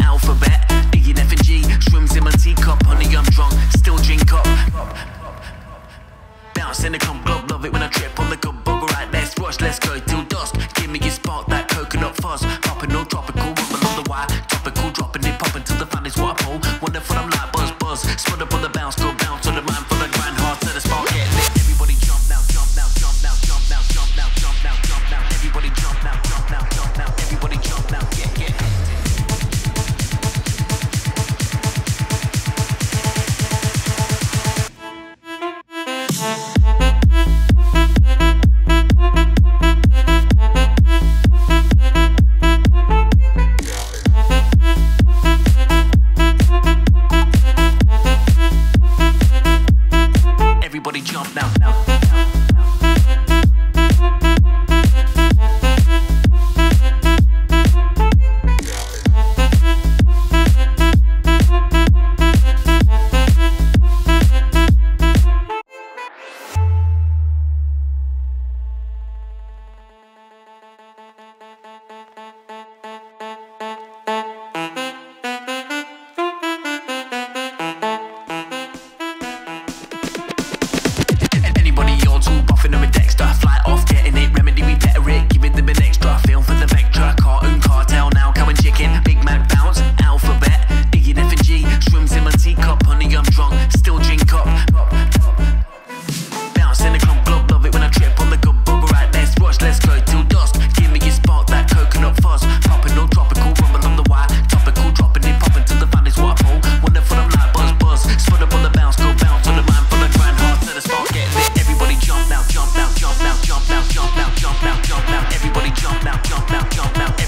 alphabet, in my teacup, I'm drunk, still drink up. Bounce in the cum club, love it when I trip on the good bug, right, let's rush, let's go till dust. give me your spark, that coconut fuzz, popping all tropical, rubbing on the wire, Tropical dropping it, popping till the fan is wonderful, I'm like buzz, buzz, up on the bounce, go Everybody jump now. now, now. jump out, jump out, everybody jump out, jump out, jump out.